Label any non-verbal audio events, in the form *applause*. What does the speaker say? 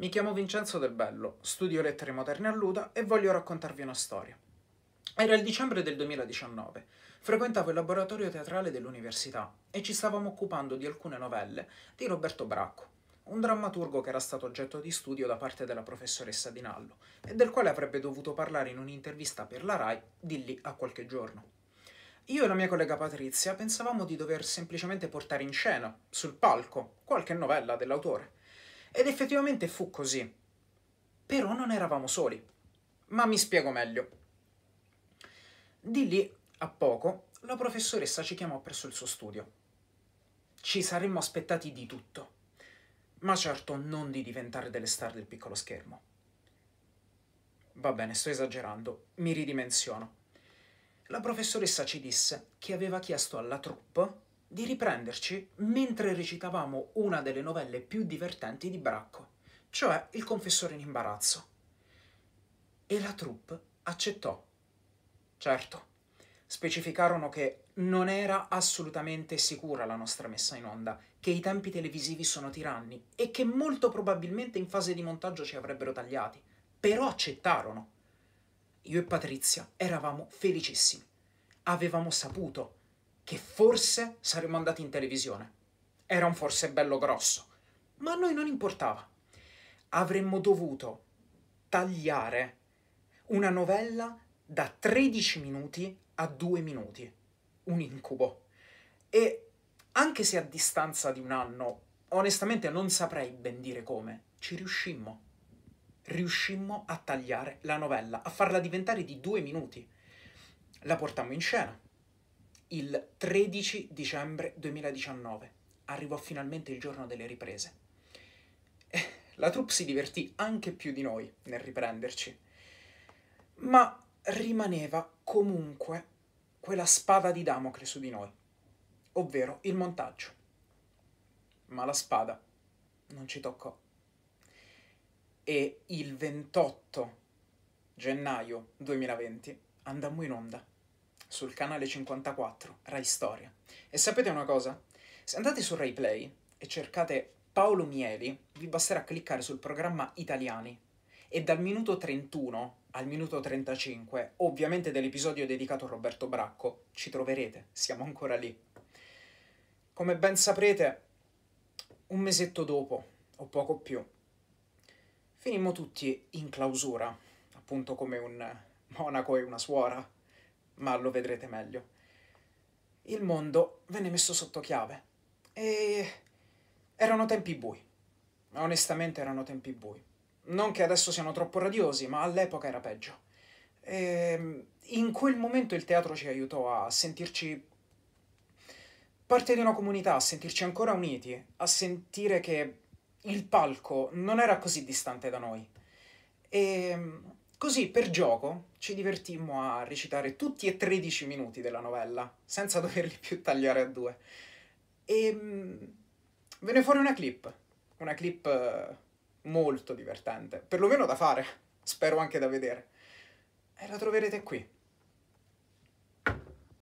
Mi chiamo Vincenzo Del Bello, studio lettere moderne a Luda e voglio raccontarvi una storia. Era il dicembre del 2019. Frequentavo il laboratorio teatrale dell'università e ci stavamo occupando di alcune novelle di Roberto Bracco, un drammaturgo che era stato oggetto di studio da parte della professoressa Dinallo e del quale avrebbe dovuto parlare in un'intervista per la RAI di lì a qualche giorno. Io e la mia collega Patrizia pensavamo di dover semplicemente portare in scena, sul palco, qualche novella dell'autore ed effettivamente fu così. Però non eravamo soli. Ma mi spiego meglio. Di lì a poco la professoressa ci chiamò presso il suo studio. Ci saremmo aspettati di tutto, ma certo non di diventare delle star del piccolo schermo. Va bene, sto esagerando, mi ridimensiono. La professoressa ci disse che aveva chiesto alla troupe di riprenderci mentre recitavamo una delle novelle più divertenti di Bracco, cioè Il confessore in imbarazzo. E la troupe accettò. Certo, specificarono che non era assolutamente sicura la nostra messa in onda, che i tempi televisivi sono tiranni e che molto probabilmente in fase di montaggio ci avrebbero tagliati, però accettarono. Io e Patrizia eravamo felicissimi. Avevamo saputo che forse saremmo andati in televisione. Era un forse bello grosso, ma a noi non importava. Avremmo dovuto tagliare una novella da 13 minuti a 2 minuti. Un incubo. E anche se a distanza di un anno, onestamente non saprei ben dire come, ci riuscimmo. Riuscimmo a tagliare la novella, a farla diventare di due minuti. La portammo in scena il 13 dicembre 2019 arrivò finalmente il giorno delle riprese. La troupe si divertì anche più di noi nel riprenderci, ma rimaneva comunque quella spada di Damocle su di noi, ovvero il montaggio. Ma la spada non ci toccò. E il 28 gennaio 2020 andammo in onda sul canale 54, Rai Storia. E sapete una cosa? Se andate su Rai Play e cercate Paolo Mieli, vi basterà cliccare sul programma Italiani e dal minuto 31 al minuto 35, ovviamente dell'episodio dedicato a Roberto Bracco, ci troverete, siamo ancora lì. Come ben saprete, un mesetto dopo, o poco più, finimmo tutti in clausura, appunto come un monaco e una suora ma lo vedrete meglio. Il mondo venne messo sotto chiave e erano tempi bui. Onestamente erano tempi bui. Non che adesso siano troppo radiosi, ma all'epoca era peggio. E in quel momento il teatro ci aiutò a sentirci parte di una comunità, a sentirci ancora uniti, a sentire che il palco non era così distante da noi. E Così, per gioco, ci divertimmo a recitare tutti e 13 minuti della novella, senza *laughs* doverli più tagliare a due. E mm, venne fuori una clip, una clip eh, molto divertente, perlomeno da fare, *laughs* spero anche da vedere. E la troverete qui.